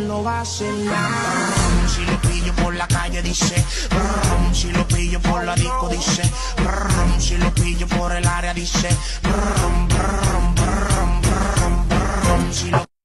lo va a cenar. Si lo pillo por la calle dice, si lo pillo por la disco dice, si lo pillo por el área dice, si lo